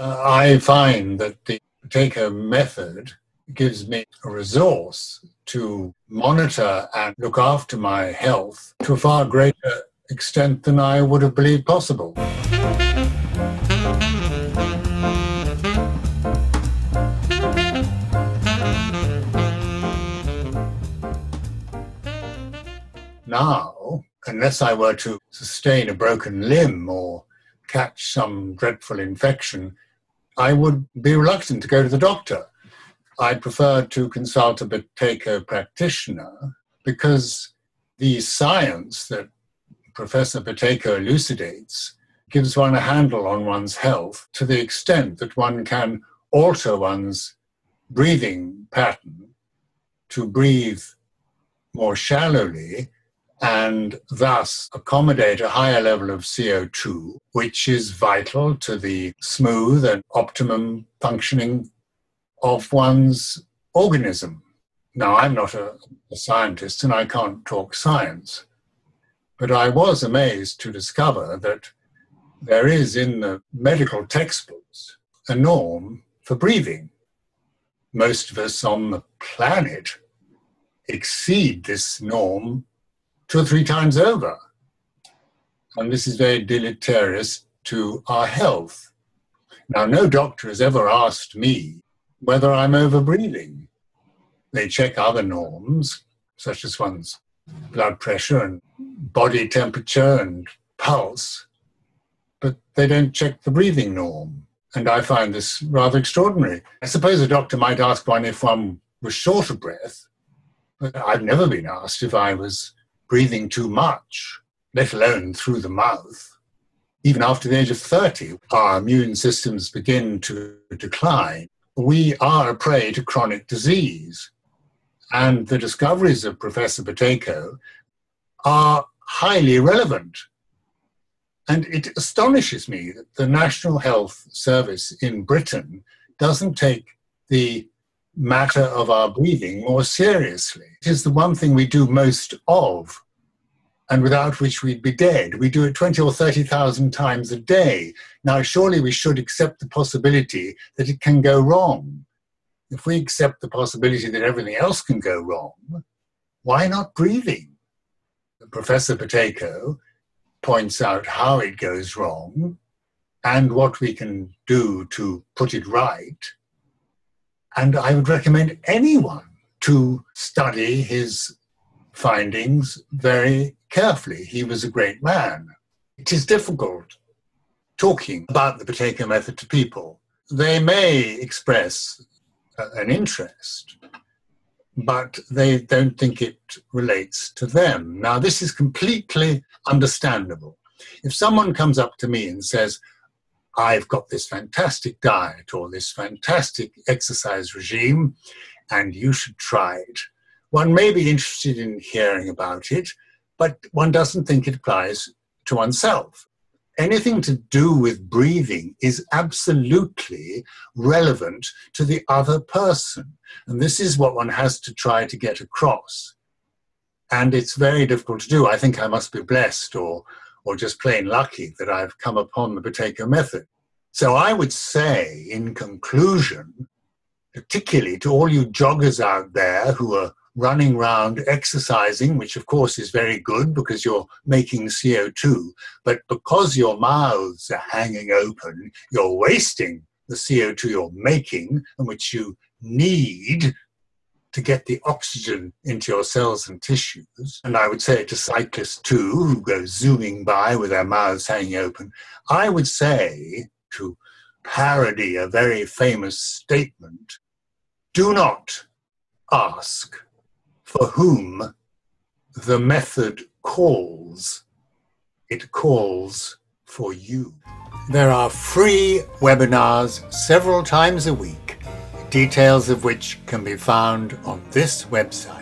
uh, I find that the Buteyko method gives me a resource to monitor and look after my health to a far greater extent than I would have believed possible. Now, unless I were to sustain a broken limb or catch some dreadful infection, I would be reluctant to go to the doctor. I prefer to consult a Buteyko practitioner because the science that Professor Buteyko elucidates gives one a handle on one's health to the extent that one can alter one's breathing pattern to breathe more shallowly and thus accommodate a higher level of CO2, which is vital to the smooth and optimum functioning of one's organism. Now, I'm not a, a, scientist and I can't talk science, but I was amazed to discover that there is in the medical textbooks a norm for breathing. Most of us on the planet exceed this norm two or three times over. And this is very deleterious to our health. Now, no doctor has ever asked me whether I'm overbreathing. They check other norms, such as one's blood pressure and body temperature and pulse, but they don't check the breathing norm. And I find this rather extraordinary. I suppose a doctor might ask one if one was short of breath, but I've never been asked if I was breathing too much, let alone through the mouth. Even after the age of 30, our immune systems begin to decline. We are a prey to chronic disease. And the discoveries of Professor Buteyko are highly relevant. And it astonishes me that the National Health Service in Britain doesn't take the matter of our breathing more seriously. It is the one thing we do most of, and without which we'd be dead. We do it 20 or 30,000 times a day. Now, surely we should accept the possibility that it can go wrong. If we accept the possibility that everything else can go wrong, why not breathing? Professor Buteyko points out how it goes wrong and what we can do to put it right and I would recommend anyone to study his findings very carefully. He was a great man. It is difficult talking about the Buteyko method to people. They may express uh, an interest, but they don't think it relates to them. Now, this is completely understandable. If someone comes up to me and says, I've got this fantastic diet or this fantastic exercise regime, and you should try it. One may be interested in hearing about it, but one doesn't think it applies to oneself. Anything to do with breathing is absolutely relevant to the other person. And this is what one has to try to get across. And it's very difficult to do. I think I must be blessed or or just plain lucky that I've come upon the Buteyko method. So I would say, in conclusion, particularly to all you joggers out there who are running around exercising, which of course is very good because you're making CO2, but because your mouths are hanging open, you're wasting the CO2 you're making and which you need to get the oxygen into your cells and tissues. And I would say to cyclists too, who go zooming by with their mouths hanging open, I would say to parody a very famous statement do not ask for whom the method calls, it calls for you. There are free webinars several times a week details of which can be found on this website.